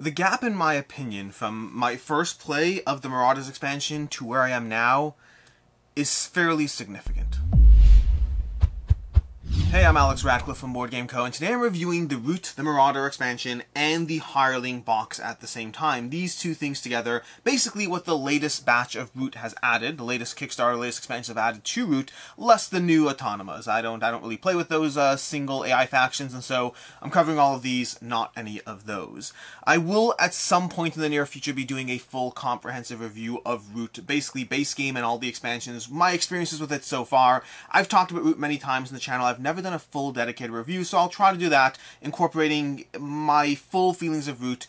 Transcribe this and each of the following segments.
The gap, in my opinion, from my first play of the Marauders expansion to where I am now is fairly significant. Hey, I'm Alex Ratcliffe from Board Game Co. and today I'm reviewing the Root, the Marauder expansion, and the Hireling box at the same time. These two things together, basically what the latest batch of Root has added, the latest Kickstarter, latest expansion have added to Root, less the new Autonomas. I don't I don't really play with those uh, single AI factions, and so I'm covering all of these, not any of those. I will, at some point in the near future, be doing a full comprehensive review of Root, basically base game and all the expansions, my experiences with it so far. I've talked about Root many times in the channel. I've never done a full dedicated review, so I'll try to do that, incorporating my full feelings of Root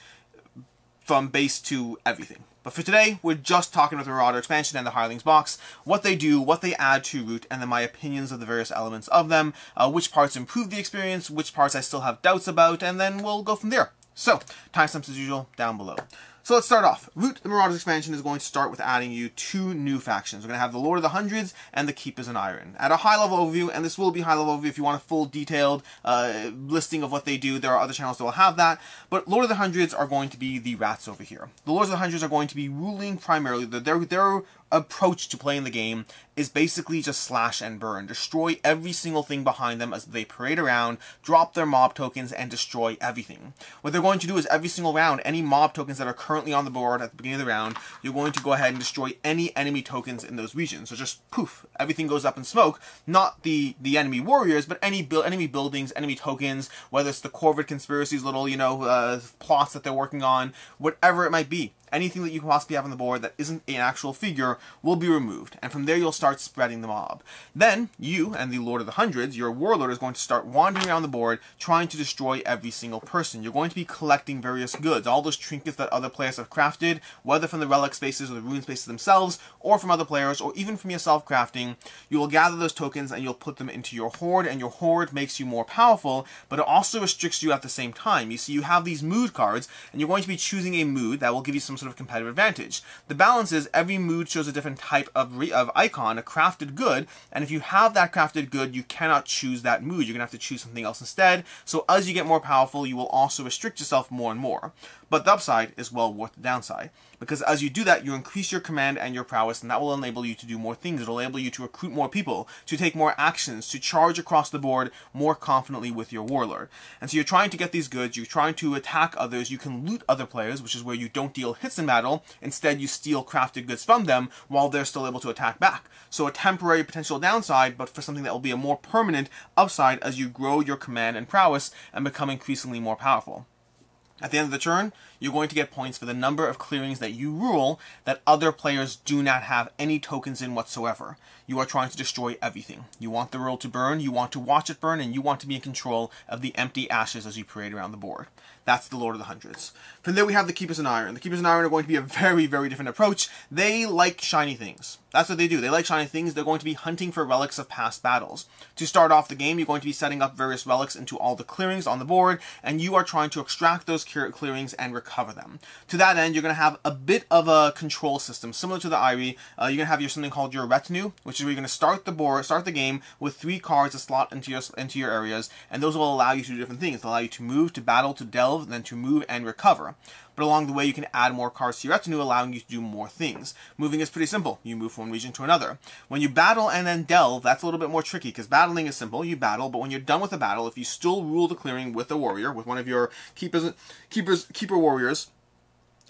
from base to everything. But for today, we're just talking about the Marauder expansion and the Hirelings box, what they do, what they add to Root, and then my opinions of the various elements of them, uh, which parts improve the experience, which parts I still have doubts about, and then we'll go from there. So, timestamps as usual, down below. So let's start off. Root the Marauders expansion is going to start with adding you two new factions. We're going to have the Lord of the Hundreds and the Keepers in Iron. At a high-level overview, and this will be high-level overview if you want a full detailed uh, listing of what they do, there are other channels that will have that, but Lord of the Hundreds are going to be the rats over here. The Lords of the Hundreds are going to be ruling primarily, they're, they're approach to playing the game is basically just slash and burn. Destroy every single thing behind them as they parade around, drop their mob tokens, and destroy everything. What they're going to do is every single round, any mob tokens that are currently on the board at the beginning of the round, you're going to go ahead and destroy any enemy tokens in those regions. So just poof, everything goes up in smoke. Not the, the enemy warriors, but any bu enemy buildings, enemy tokens, whether it's the Corvid Conspiracy's little, you know, uh, plots that they're working on, whatever it might be anything that you can possibly have on the board that isn't an actual figure will be removed, and from there you'll start spreading the mob. Then, you and the Lord of the Hundreds, your warlord, is going to start wandering around the board trying to destroy every single person. You're going to be collecting various goods, all those trinkets that other players have crafted, whether from the relic spaces or the rune spaces themselves, or from other players, or even from yourself crafting. You will gather those tokens and you'll put them into your hoard, and your hoard makes you more powerful, but it also restricts you at the same time. You see, you have these mood cards, and you're going to be choosing a mood that will give you some sort of competitive advantage. The balance is every mood shows a different type of, re- of icon, a crafted good, and if you have that crafted good, you cannot choose that mood. You're going to have to choose something else instead. So as you get more powerful, you will also restrict yourself more and more. But the upside is well worth the downside. Because as you do that, you increase your command and your prowess, and that will enable you to do more things. It'll enable you to recruit more people, to take more actions, to charge across the board more confidently with your warlord. And so you're trying to get these goods, you're trying to attack others, you can loot other players, which is where you don't deal hits in battle. Instead, you steal crafted goods from them while they're still able to attack back. So a temporary potential downside, but for something that will be a more permanent upside as you grow your command and prowess and become increasingly more powerful. At the end of the turn, you're going to get points for the number of clearings that you rule that other players do not have any tokens in whatsoever. You are trying to destroy everything. You want the world to burn, you want to watch it burn, and you want to be in control of the empty ashes as you parade around the board. That's the Lord of the Hundreds. From there we have the Keepers in Iron. The Keepers in Iron are going to be a very, very different approach. They like shiny things. That's what they do. They like shiny things. They're going to be hunting for relics of past battles. To start off the game, you're going to be setting up various relics into all the clearings on the board, and you are trying to extract those clearings and recover them. To that end, you're going to have a bit of a control system, similar to the Eyrie. Uh, you're going to have your something called your retinue, which is where you're going to start the board, start the game with three cards to slot into your into your areas, and those will allow you to do different things. They'll allow you to move, to battle, to delve, and then to move and recover but along the way you can add more cards to your retinue, allowing you to do more things. Moving is pretty simple. You move from one region to another. When you battle and then delve, that's a little bit more tricky, because battling is simple. You battle, but when you're done with the battle, if you still rule the clearing with a warrior, with one of your keepers, keepers, keeper warriors,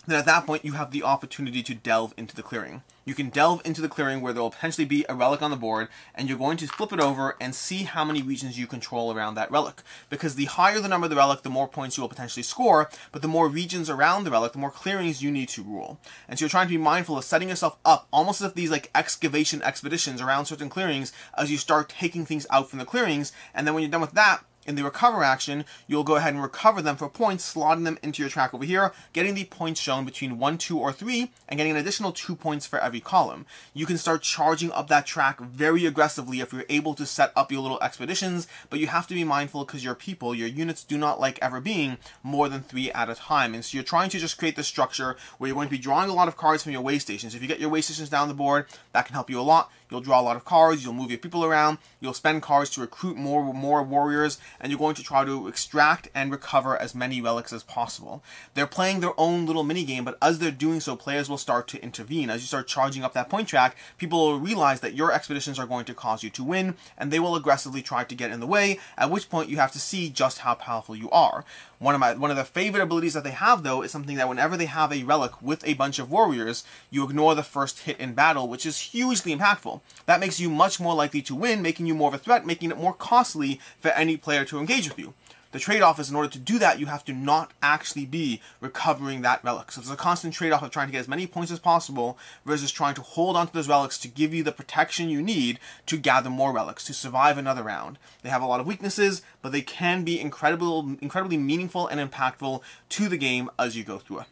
then at that point you have the opportunity to delve into the clearing. You can delve into the clearing where there will potentially be a relic on the board, and you're going to flip it over and see how many regions you control around that relic. Because the higher the number of the relic, the more points you will potentially score, but the more regions around the relic, the more clearings you need to rule. And so you're trying to be mindful of setting yourself up almost as if these like excavation expeditions around certain clearings as you start taking things out from the clearings, and then when you're done with that, in the recover action, you'll go ahead and recover them for points, slotting them into your track over here, getting the points shown between 1, 2, or 3, and getting an additional 2 points for every column. You can start charging up that track very aggressively if you're able to set up your little expeditions, but you have to be mindful because your people, your units do not like ever being more than 3 at a time, and so you're trying to just create this structure where you're going to be drawing a lot of cards from your way stations. If you get your way stations down the board, that can help you a lot. You'll draw a lot of cards, you'll move your people around, you'll spend cards to recruit more more warriors, and you're going to try to extract and recover as many relics as possible. They're playing their own little mini game, but as they're doing so, players will start to intervene. As you start charging up that point track, people will realize that your expeditions are going to cause you to win, and they will aggressively try to get in the way, at which point you have to see just how powerful you are. One of my one of the favorite abilities that they have though is something that whenever they have a relic with a bunch of warriors, you ignore the first hit in battle, which is hugely impactful. That makes you much more likely to win, making you more of a threat, making it more costly for any player to engage with you. The trade-off is in order to do that, you have to not actually be recovering that relic. So there's a constant trade-off of trying to get as many points as possible versus trying to hold onto those relics to give you the protection you need to gather more relics, to survive another round. They have a lot of weaknesses, but they can be incredible, incredibly meaningful and impactful to the game as you go through it.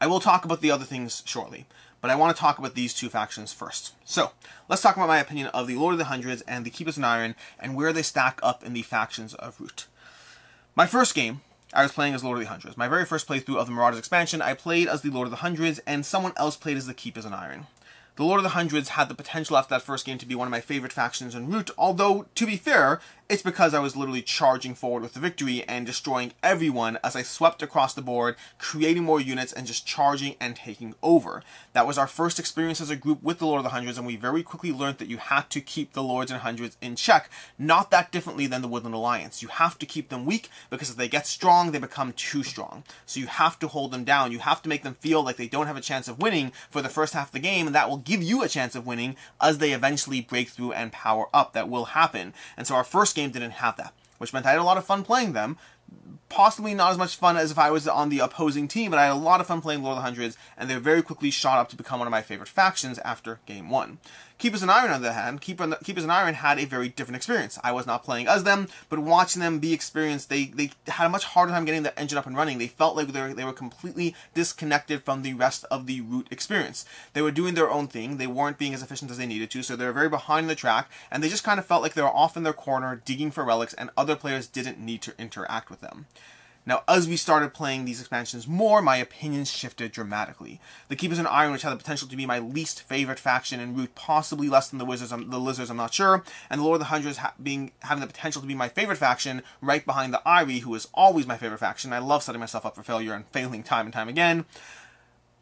I will talk about the other things shortly, but I want to talk about these two factions first. So, let's talk about my opinion of the Lord of the Hundreds and the Keepers in Iron and where they stack up in the factions of Root. My first game, I was playing as Lord of the Hundreds. My very first playthrough of the Marauders expansion, I played as the Lord of the Hundreds, and someone else played as the Keepers in Iron. The Lord of the Hundreds had the potential after that first game to be one of my favorite factions in Root, although, to be fair, it's because I was literally charging forward with the victory and destroying everyone as I swept across the board, creating more units and just charging and taking over. That was our first experience as a group with the Lord of the Hundreds, and we very quickly learned that you had to keep the Lords and Hundreds in check, not that differently than the Woodland Alliance. You have to keep them weak because if they get strong, they become too strong. So you have to hold them down. You have to make them feel like they don't have a chance of winning for the first half of the game, and that will give you a chance of winning as they eventually break through and power up. That will happen. And so our first game didn't have that, which meant I had a lot of fun playing them. Possibly not as much fun as if I was on the opposing team, but I had a lot of fun playing Lord of the Hundreds, and they very quickly shot up to become one of my favorite factions after game one. Keepers and Iron, on the other hand, Keeper, Keepers in Iron had a very different experience. I was not playing as them, but watching them be experienced, they, they had a much harder time getting the engine up and running. They felt like they were, they were completely disconnected from the rest of the root experience. They were doing their own thing, they weren't being as efficient as they needed to, so they were very behind the track, and they just kind of felt like they were off in their corner digging for relics, and other players didn't need to interact with them. Now, as we started playing these expansions more, my opinions shifted dramatically. The Keepers in Iron, which had the potential to be my least favorite faction in Root, possibly less than the Wizards, um, the Lizards, I'm not sure, and the Lord of the Hundreds ha being having the potential to be my favorite faction, right behind the Eyrie, who is always my favorite faction. I love setting myself up for failure and failing time and time again.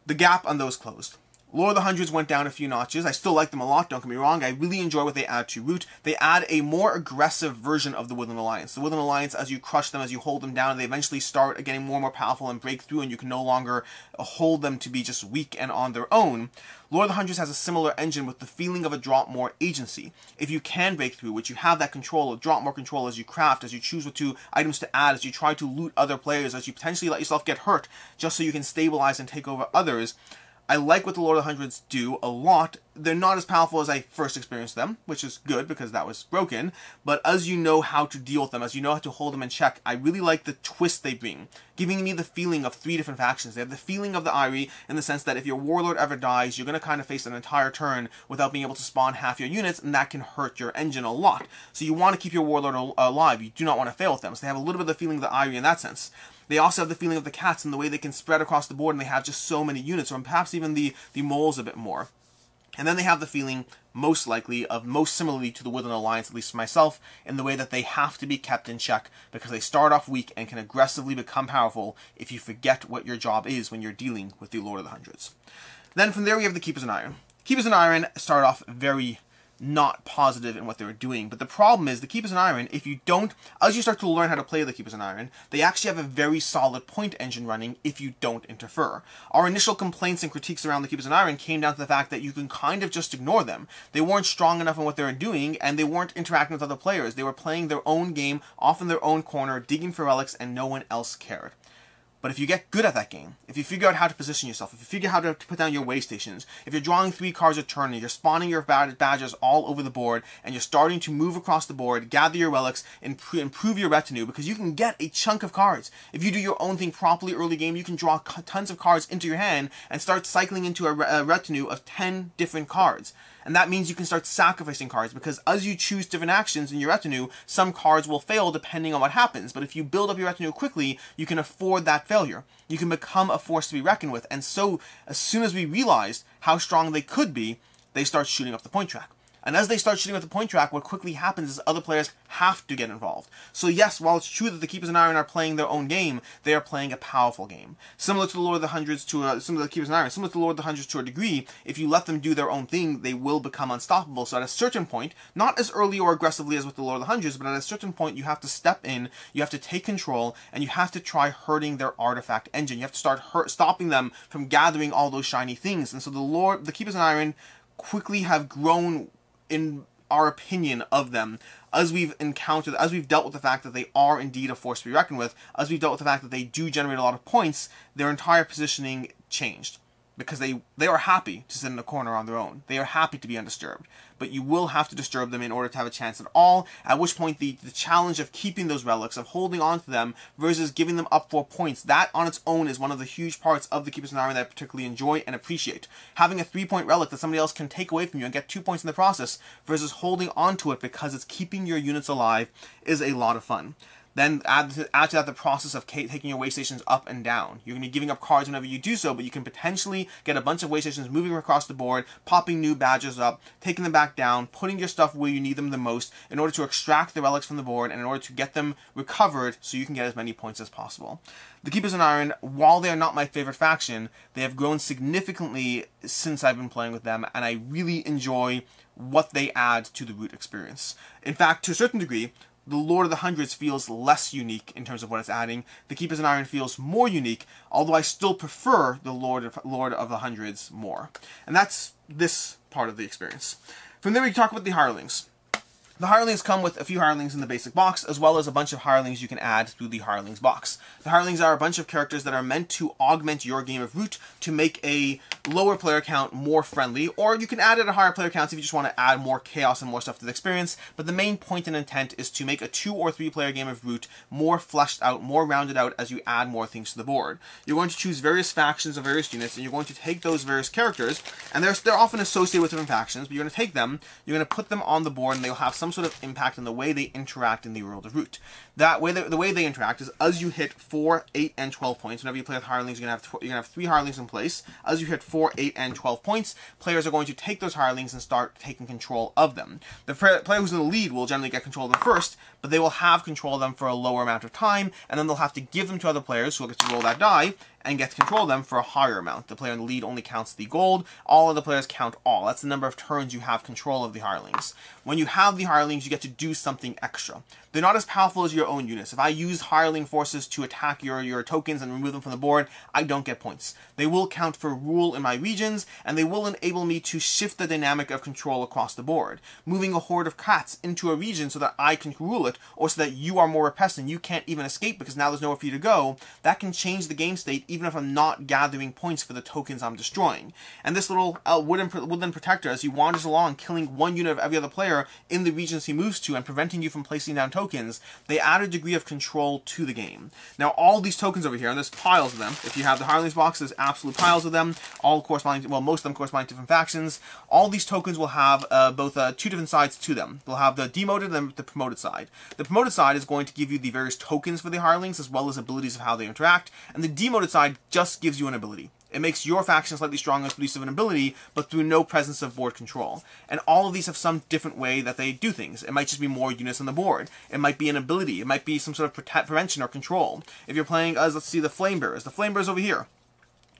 The gap on those closed. Lord of the Hundreds went down a few notches. I still like them a lot, don't get me wrong. I really enjoy what they add to Root. They add a more aggressive version of the Woodland Alliance. The Woodland Alliance, as you crush them, as you hold them down, they eventually start getting more and more powerful and break through, and you can no longer uh, hold them to be just weak and on their own. Lord of the Hundreds has a similar engine with the feeling of a drop more agency. If you can break through, which you have that control, of drop more control as you craft, as you choose what two items to add, as you try to loot other players, as you potentially let yourself get hurt, just so you can stabilize and take over others, I like what the Lord of the Hundreds do a lot. They're not as powerful as I first experienced them, which is good because that was broken. But as you know how to deal with them, as you know how to hold them in check, I really like the twist they bring, giving me the feeling of three different factions. They have the feeling of the Eyrie in the sense that if your warlord ever dies, you're going to kind of face an entire turn without being able to spawn half your units, and that can hurt your engine a lot. So you want to keep your warlord alive. You do not want to fail with them. So they have a little bit of the feeling of the Eyrie in that sense. They also have the feeling of the cats and the way they can spread across the board and they have just so many units, or perhaps even the, the moles a bit more. And then they have the feeling, most likely, of most similarly to the Woodland Alliance, at least for myself, in the way that they have to be kept in check because they start off weak and can aggressively become powerful if you forget what your job is when you're dealing with the Lord of the Hundreds. Then from there we have the Keepers in Iron. Keepers in Iron start off very not positive in what they were doing. But the problem is the Keepers in Iron, if you don't, as you start to learn how to play the Keepers in Iron, they actually have a very solid point engine running if you don't interfere. Our initial complaints and critiques around the Keepers in Iron came down to the fact that you can kind of just ignore them. They weren't strong enough in what they were doing, and they weren't interacting with other players. They were playing their own game, off in their own corner, digging for relics, and no one else cared. But if you get good at that game, if you figure out how to position yourself, if you figure out how to put down your way stations, if you're drawing three cards a turn and you're spawning your badges all over the board and you're starting to move across the board, gather your relics, and improve your retinue because you can get a chunk of cards. If you do your own thing properly early game, you can draw tons of cards into your hand and start cycling into a, retinue of 10 different cards. And that means you can start sacrificing cards because as you choose different actions in your retinue, some cards will fail depending on what happens. But if you build up your retinue quickly, you can afford that failure. You can become a force to be reckoned with. And so, as soon as we realized how strong they could be, they start shooting up the point track. And as they start shooting at the point track, what quickly happens is other players have to get involved. So yes, while it's true that the Keepers in Iron are playing their own game, they are playing a powerful game. Similar to the Lord of the Hundreds to a, similar to the Keepers in Iron, similar to the Lord of the Hundreds to a degree, if you let them do their own thing, they will become unstoppable. So at a certain point, not as early or aggressively as with the Lord of the Hundreds, but at a certain point, you have to step in, you have to take control, and you have to try hurting their artifact engine. You have to start hurt, stopping them from gathering all those shiny things. And so the Lord, the Keepers in Iron quickly have grown in our opinion of them as we've encountered, as we've dealt with the fact that they are indeed a force to be reckoned with, as we've dealt with the fact that they do generate a lot of points, their entire positioning changed because they they are happy to sit in a corner on their own. They are happy to be undisturbed. But you will have to disturb them in order to have a chance at all, at which point the, the challenge of keeping those relics, of holding on to them, versus giving them up for points, that on its own is one of the huge parts of the Keepers Army that I particularly enjoy and appreciate. Having a three-point relic that somebody else can take away from you and get two points in the process, versus holding on to it because it's keeping your units alive, is a lot of fun. Then add to, add to that the process of taking your way stations up and down. You're going to be giving up cards whenever you do so, but you can potentially get a bunch of way stations moving across the board, popping new badges up, taking them back down, putting your stuff where you need them the most in order to extract the relics from the board and in order to get them recovered so you can get as many points as possible. The Keepers in Iron, while they are not my favorite faction, they have grown significantly since I've been playing with them, and I really enjoy what they add to the root experience. In fact, to a certain degree, the Lord of the Hundreds feels less unique in terms of what it's adding. The Keepers in Iron feels more unique, although I still prefer the Lord of, Lord of the Hundreds more. And that's this part of the experience. From there we can talk about the Hirelings. The hirelings come with a few hirelings in the basic box, as well as a bunch of hirelings you can add through the hirelings box. The hirelings are a bunch of characters that are meant to augment your game of Root to make a lower player count more friendly, or you can add it at higher player counts if you just want to add more chaos and more stuff to the experience, but the main point and intent is to make a two or three player game of Root more fleshed out, more rounded out as you add more things to the board. You're going to choose various factions of various units, and you're going to take those various characters, and they're, they're often associated with different factions, but you're going to take them, you're going to put them on the board, and they'll have some sort of impact in the way they interact in the world of Root. That way, the, the way they interact is as you hit four, eight, and twelve points. Whenever you play with hirelings, you're gonna have you're gonna have three hirelings in place. As you hit four, eight, and twelve points, players are going to take those hirelings and start taking control of them. The player who's in the lead will generally get control of them first, but they will have control of them for a lower amount of time, and then they'll have to give them to other players who will get to roll that die, and get to control them for a higher amount. The player in the lead only counts the gold. All of the players count all. That's the number of turns you have control of the hirelings. When you have the hirelings, you get to do something extra. They're not as powerful as your own units. If I use hireling forces to attack your, your tokens and remove them from the board, I don't get points. They will count for rule in my regions, and they will enable me to shift the dynamic of control across the board. Moving a horde of cats into a region so that I can rule it, or so that you are more repressed and you can't even escape because now there's nowhere for you to go, that can change the game state even if I'm not gathering points for the tokens I'm destroying. And this little uh, wooden, woodland protector, as he wanders along, killing one unit of every other player in the regions he moves to and preventing you from placing down tokens, they add a degree of control to the game. Now, all these tokens over here, and there's piles of them. If you have the Hirelings box, there's absolute piles of them, all corresponding, well, most of them corresponding to different factions. All these tokens will have uh, both uh, two different sides to them. They'll have the demoted and the promoted side. The promoted side is going to give you the various tokens for the Hirelings, as well as abilities of how they interact, and the demoted side just gives you an ability. It makes your faction slightly stronger through use of an ability, but through no presence of board control. And all of these have some different way that they do things. It might just be more units on the board. It might be an ability. It might be some sort of prevention or control. If you're playing as, let's see, the Flame Bearers. The Flame Bearers over here.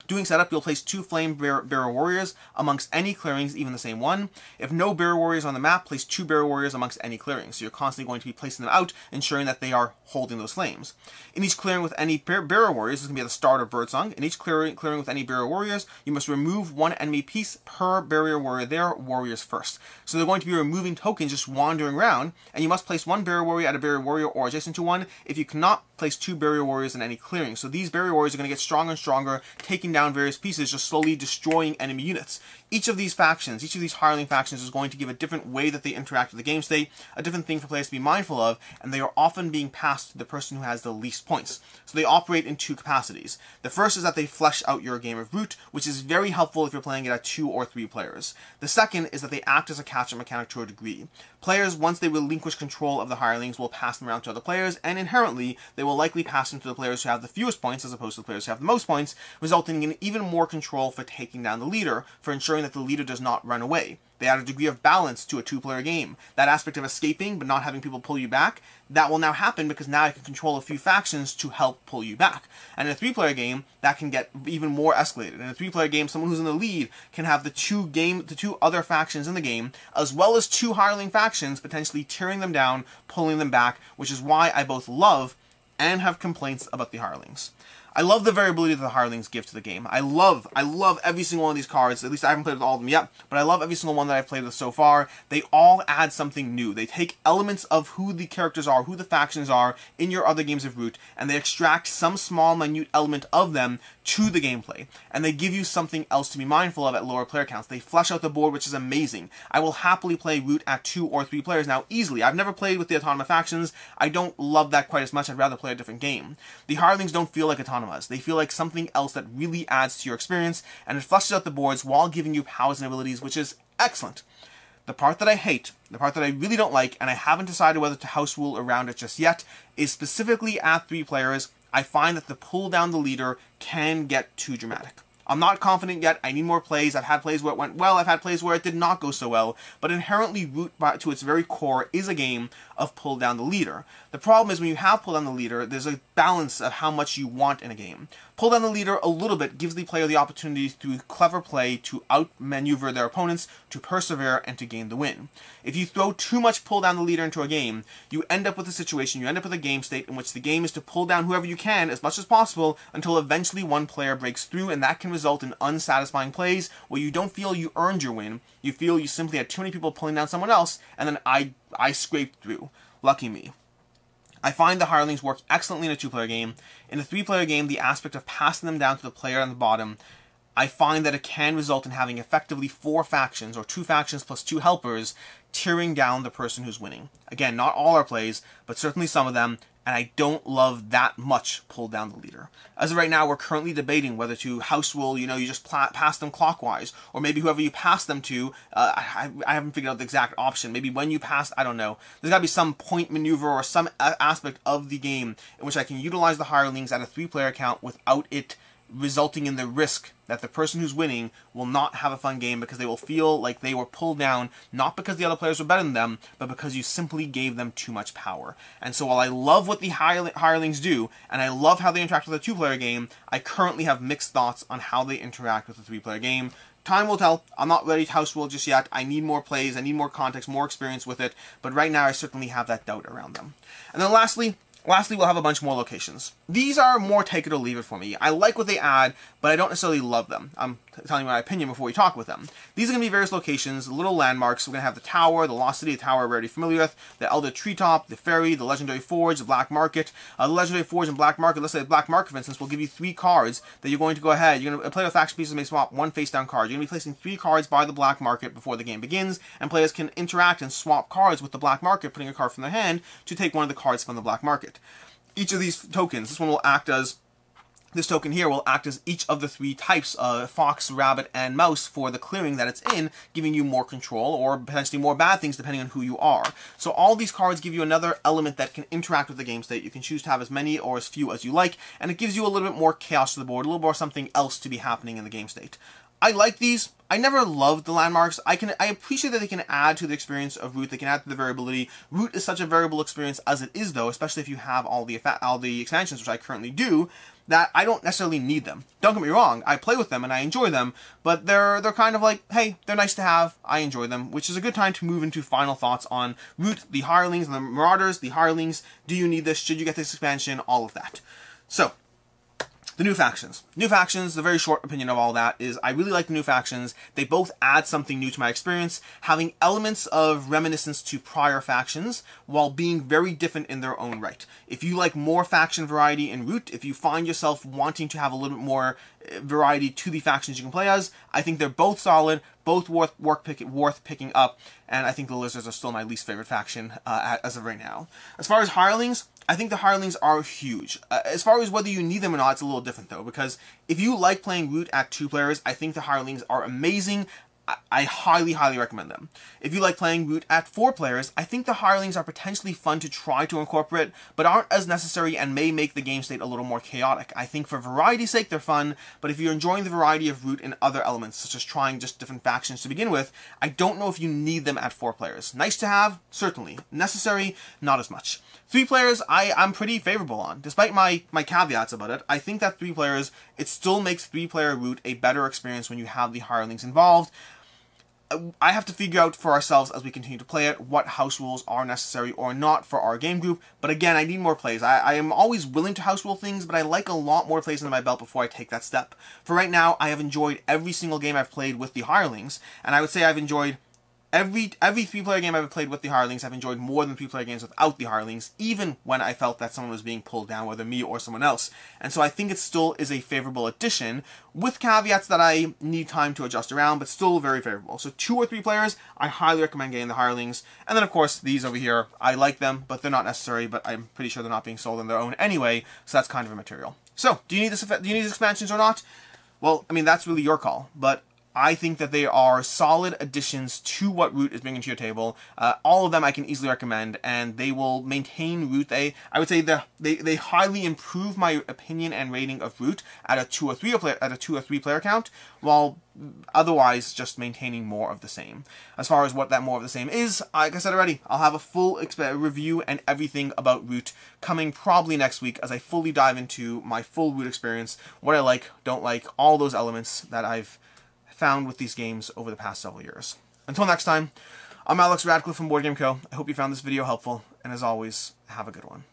Doing setup, you'll place two Flame Bearer, Warriors amongst any clearings, even the same one. If no Bearer Warriors on the map, place two Bearer Warriors amongst any clearings. So you're constantly going to be placing them out, ensuring that they are holding those flames. In each clearing with any Bearer Warriors, this is going to be at the start of Birdsong. In each clearing, clearing with any Bearer Warriors, you must remove one enemy piece per Bearer Warrior there, Warriors first. So they're going to be removing tokens just wandering around, and you must place one Bearer Warrior at a Bearer Warrior or adjacent to one. If you cannot place two Bearer Warriors in any clearing. So these Bearer Warriors are going to get stronger and stronger, taking down various pieces, just slowly destroying enemy units. Each of these factions, each of these hireling factions is going to give a different way that they interact with the game state, a different thing for players to be mindful of, and they are often being passed to the person who has the least points. So they operate in two capacities. The first is that they flesh out your game of Root, which is very helpful if you're playing it at two or three players. The second is that they act as a catch-up mechanic to a degree. Players, once they relinquish control of the hirelings, will pass them around to other players, and inherently, they will likely pass them to the players who have the fewest points as opposed to the players who have the most points, resulting in even more control for taking down the leader, for ensuring that the leader does not run away. They add a degree of balance to a two-player game. That aspect of escaping but not having people pull you back, that will now happen because now I can control a few factions to help pull you back. And in a three-player game, that can get even more escalated. In a three-player game, someone who's in the lead can have the two game the two other factions in the game, as well as two hireling factions, potentially tearing them down, pulling them back, which is why I both love and have complaints about the hirelings. I love the variability that the Hirelings give to the game. I love, I love every single one of these cards. At least I haven't played with all of them yet, but I love every single one that I've played with so far. They all add something new. They take elements of who the characters are, who the factions are in your other games of Root, and they extract some small, minute element of them to the gameplay. And they give you something else to be mindful of at lower player counts. They flesh out the board, which is amazing. I will happily play Root at two or three players now easily. I've never played with the Autonoma factions. I don't love that quite as much. I'd rather play a different game. The Hirelings don't feel like Autonoma they feel like something else that really adds to your experience, and it flushes out the boards while giving you powers and abilities, which is excellent. The part that I hate, the part that I really don't like, and I haven't decided whether to house rule around it just yet, is specifically at three players, I find that the pull down the leader can get too dramatic. I'm not confident yet. I need more plays. I've had plays where it went well. I've had plays where it did not go so well. But inherently, Root to its very core is a game of pull down the leader. The problem is when you have pull down the leader, there's a balance of how much you want in a game. Pull down the leader a little bit gives the player the opportunity through clever play to outmaneuver their opponents, to persevere, and to gain the win. If you throw too much pull down the leader into a game, you end up with a situation, you end up with a game state in which the game is to pull down whoever you can as much as possible until eventually one player breaks through, and that can result in unsatisfying plays where you don't feel you earned your win, you feel you simply had too many people pulling down someone else, and then I, I scraped through. Lucky me. I find the Hirelings work excellently in a two-player game. In a three-player game, the aspect of passing them down to the player on the bottom, I find that it can result in having effectively four factions, or two factions plus two helpers, tearing down the person who's winning. Again, not all our plays, but certainly some of them, and I don't love that much pull down the leader. As of right now, we're currently debating whether to house rule, you know, you just pass them clockwise, or maybe whoever you pass them to, uh, I, I haven't figured out the exact option. Maybe when you pass, I don't know. There's got to be some point maneuver or some aspect of the game in which I can utilize the hirelings at a three-player count without it resulting in the risk that the person who's winning will not have a fun game because they will feel like they were pulled down not because the other players were better than them, but because you simply gave them too much power. And so while I love what the hirelings do, and I love how they interact with a two-player game, I currently have mixed thoughts on how they interact with a three-player game. Time will tell. I'm not ready to house rule just yet. I need more plays, I need more context, more experience with it, but right now I certainly have that doubt around them. And then lastly, Lastly, we'll have a bunch more locations. These are more take it or leave it for me. I like what they add, but I don't necessarily love them. I'm telling you my opinion before we talk with them. These are going to be various locations, little landmarks. We're going to have the tower, the Lost City, the tower we're already familiar with, the Elder Treetop, the ferry, the Legendary Forge, the Black Market. Uh, the Legendary Forge and Black Market, let's say the Black Market, for instance, will give you three cards that you're going to go ahead. You're going to play with action pieces may swap one face down card. You're going to be placing three cards by the Black Market before the game begins, and players can interact and swap cards with the Black Market, putting a card from their hand to take one of the cards from the Black Market each of these tokens, this one will act as this token here will act as each of the three types, uh, fox, rabbit, and mouse for the clearing that it's in, giving you more control or potentially more bad things depending on who you are. So all these cards give you another element that can interact with the game state. You can choose to have as many or as few as you like, and it gives you a little bit more chaos to the board, a little more something else to be happening in the game state. I like these. I never loved the landmarks. I can I appreciate that they can add to the experience of Root. They can add to the variability. Root is such a variable experience as it is, though, especially if you have all the all the expansions, which I currently do. That I don't necessarily need them. Don't get me wrong. I play with them and I enjoy them, but they're they're kind of like, hey, they're nice to have. I enjoy them, which is a good time to move into final thoughts on Root, the Hirelings, the Marauders. The Hirelings. Do you need this? Should you get this expansion? All of that. So the new factions. New factions, the very short opinion of all that is I really like the new factions. They both add something new to my experience, having elements of reminiscence to prior factions while being very different in their own right. If you like more faction variety in Root, if you find yourself wanting to have a little bit more eh, variety to the factions you can play as, I think they're both solid, both worth worth, pick, worth picking up, and I think the Lizards are still my least favorite faction uh, as of right now. As far as Hirelings, I think the Hirelings are huge. Uh, as far as whether you need them or not, it's a little different though, because if you like playing Root at two players, I think the Hirelings are amazing. I highly, highly recommend them. If you like playing Root at four players, I think the Hirelings are potentially fun to try to incorporate, but aren't as necessary and may make the game state a little more chaotic. I think for variety's sake, they're fun, but if you're enjoying the variety of Root in other elements, such as trying just different factions to begin with, I don't know if you need them at four players. Nice to have, certainly. Necessary, not as much. Three players, I, I'm pretty favorable on. Despite my, my caveats about it, I think that three players, it still makes three-player Root a better experience when you have the Hirelings involved. I have to figure out for ourselves as we continue to play it what house rules are necessary or not for our game group. But again, I need more plays. I, I, am always willing to house rule things, but I like a lot more plays under my belt before I take that step. For right now, I have enjoyed every single game I've played with the Hirelings, and I would say I've enjoyed every every three player game I've ever played with the Hirelings, I've enjoyed more than three player games without the Hirelings, even when I felt that someone was being pulled down, whether me or someone else. And so I think it still is a favorable addition, with caveats that I need time to adjust around, but still very favorable. So two or three players, I highly recommend getting the Hirelings. And then of course these over here, I like them, but they're not necessary. But I'm pretty sure they're not being sold on their own anyway, so that's kind of immaterial. So do you need this? Do you need these expansions or not? Well, I mean that's really your call, but I think that they are solid additions to what Root is bringing to your table. Uh, all of them I can easily recommend, and they will maintain Root. They, I would say, they they highly improve my opinion and rating of Root at a two or three player at a two or three player count, while otherwise just maintaining more of the same. As far as what that more of the same is, like I said already, I'll have a full review and everything about Root coming probably next week as I fully dive into my full Root experience, what I like, don't like, all those elements that I've found with these games over the past several years. Until next time, I'm Alex Radcliffe from Board Game Co. I hope you found this video helpful, and as always, have a good one.